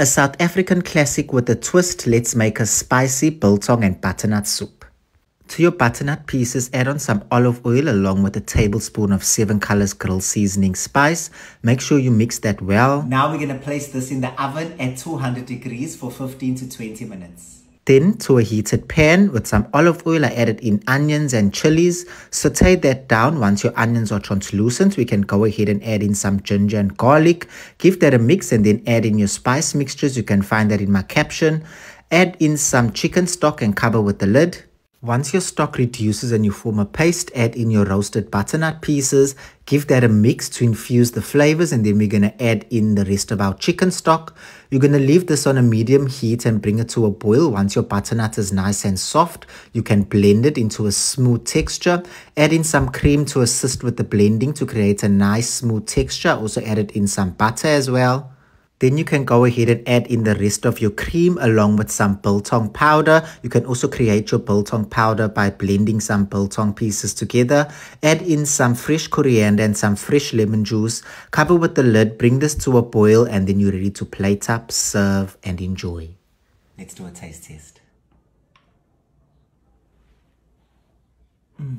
A South African classic with a twist, let's make a spicy biltong and butternut soup. To your butternut pieces, add on some olive oil along with a tablespoon of Seven Colours Grill Seasoning Spice. Make sure you mix that well. Now we're going to place this in the oven at 200 degrees for 15 to 20 minutes. Then to a heated pan with some olive oil, I added in onions and chilies. Saute that down. Once your onions are translucent, we can go ahead and add in some ginger and garlic. Give that a mix and then add in your spice mixtures. You can find that in my caption. Add in some chicken stock and cover with the lid. Once your stock reduces and you form a paste, add in your roasted butternut pieces. Give that a mix to infuse the flavors and then we're going to add in the rest of our chicken stock. You're going to leave this on a medium heat and bring it to a boil. Once your butternut is nice and soft, you can blend it into a smooth texture. Add in some cream to assist with the blending to create a nice smooth texture. Also added in some butter as well. Then you can go ahead and add in the rest of your cream along with some biltong powder. You can also create your biltong powder by blending some biltong pieces together. Add in some fresh coriander and some fresh lemon juice. Cover with the lid, bring this to a boil and then you're ready to plate up, serve and enjoy. Let's do a taste test. Mm.